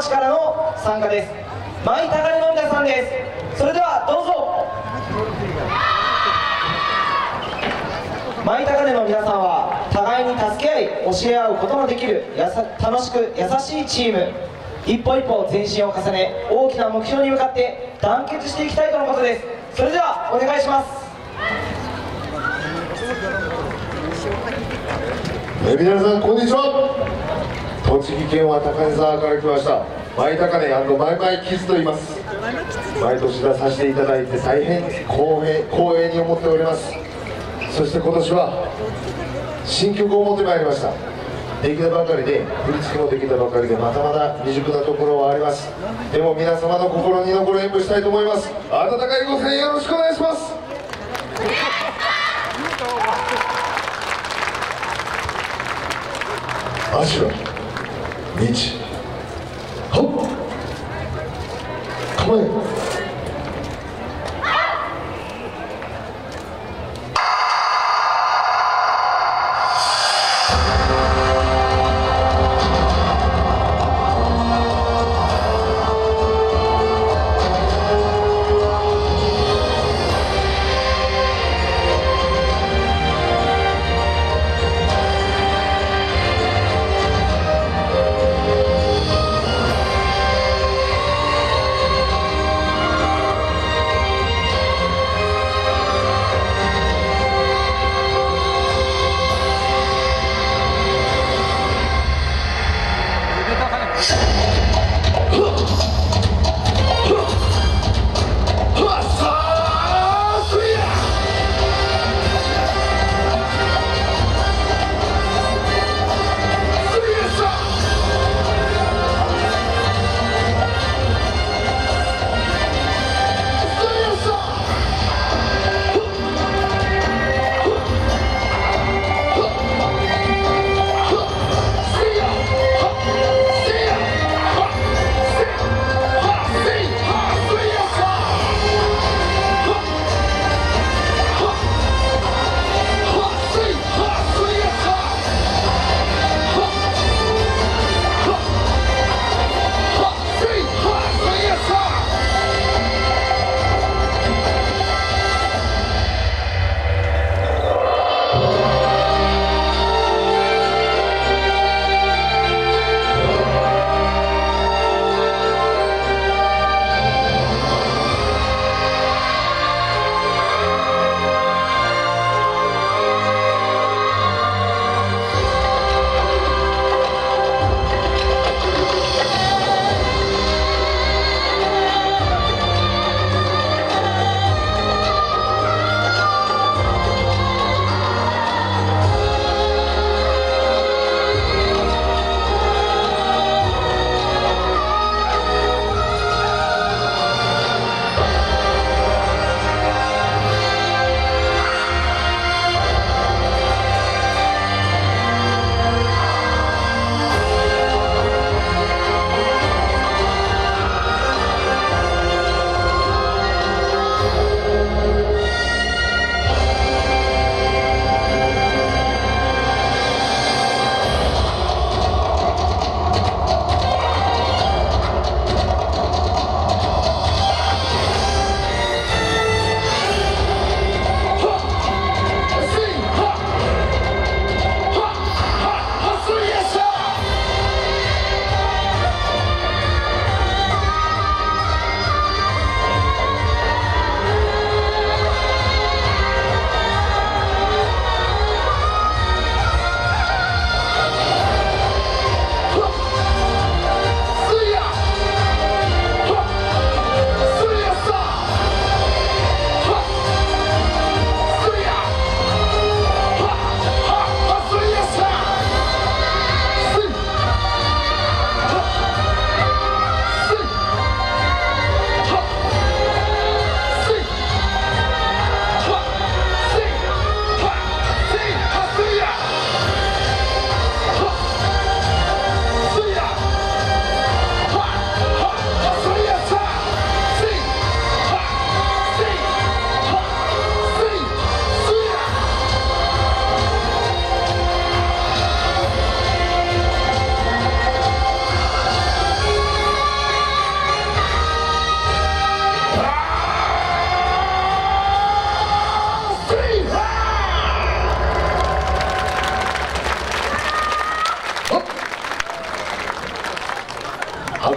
町からの参加です。舞高根の皆さんですそれではどうぞ舞高根の皆さんは互いに助け合い教え合うことのできるやさ楽しく優しいチーム一歩一歩前進を重ね大きな目標に向かって団結していきたいとのことです。それではお願いします。え皆さんこんにちは。栃木県は高根沢から来ました。舞高根マイキズと言います。毎年出させていただいて大変光栄光栄に思っております。そして今年は新曲を持ってまいりました。できたばかりで振り付けもできたばかりでまだまだ未熟なところはあります。でも皆様の心に残る演舞したいと思います。温かいご声援よろしくお願いします。あシュ1ほっ構え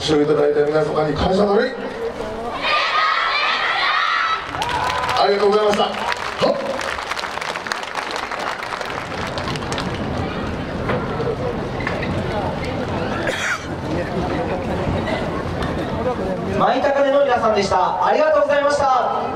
拍手をいただいた皆様に感謝の礼。ありがとうございました。舞高根の皆さんでした。ありがとうございました。